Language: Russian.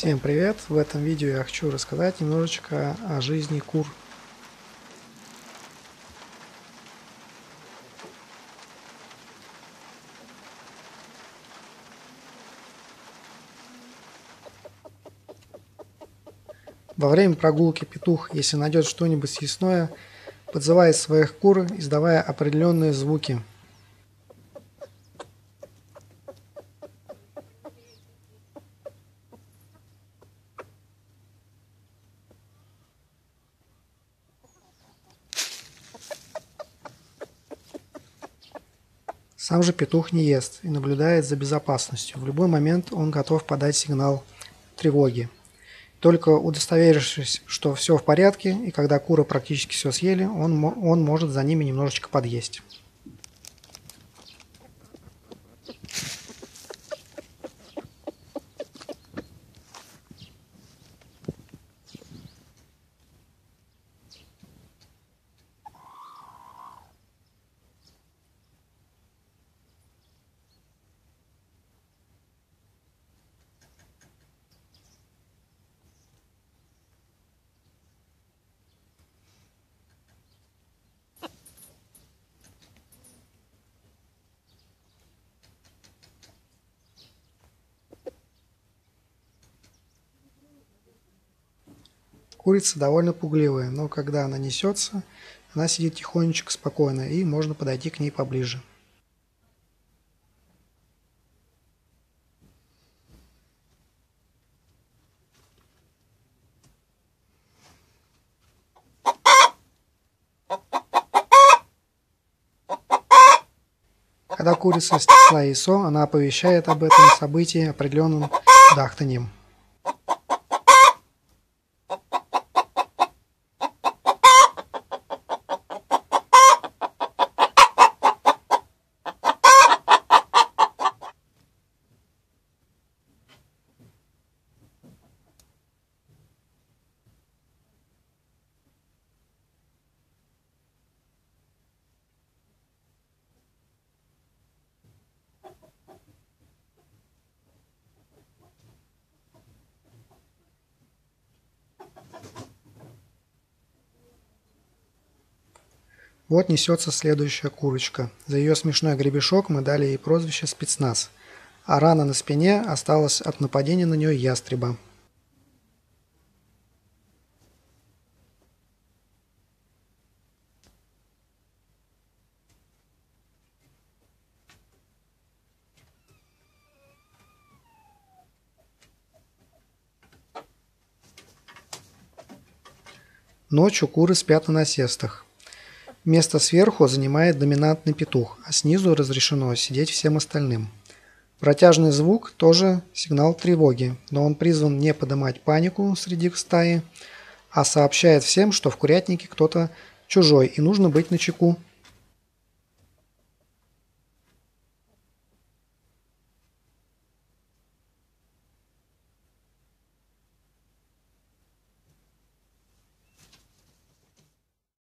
Всем привет! В этом видео я хочу рассказать немножечко о жизни кур. Во время прогулки петух, если найдет что-нибудь съестное, подзывает своих кур, издавая определенные звуки. Сам же петух не ест и наблюдает за безопасностью. В любой момент он готов подать сигнал тревоги. Только удостоверившись, что все в порядке, и когда куры практически все съели, он, он может за ними немножечко подъесть. Курица довольно пугливая, но когда она несется, она сидит тихонечко, спокойно, и можно подойти к ней поближе. Когда курица стекла яйцо, она оповещает об этом событии определенным дахтанием. Вот несется следующая курочка. За ее смешной гребешок мы дали ей прозвище «Спецназ», а рана на спине осталась от нападения на нее ястреба. Ночью куры спят на насестах. Место сверху занимает доминантный петух, а снизу разрешено сидеть всем остальным. Протяжный звук тоже сигнал тревоги, но он призван не поднимать панику среди стаи, а сообщает всем, что в курятнике кто-то чужой и нужно быть начеку. чеку.